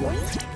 What?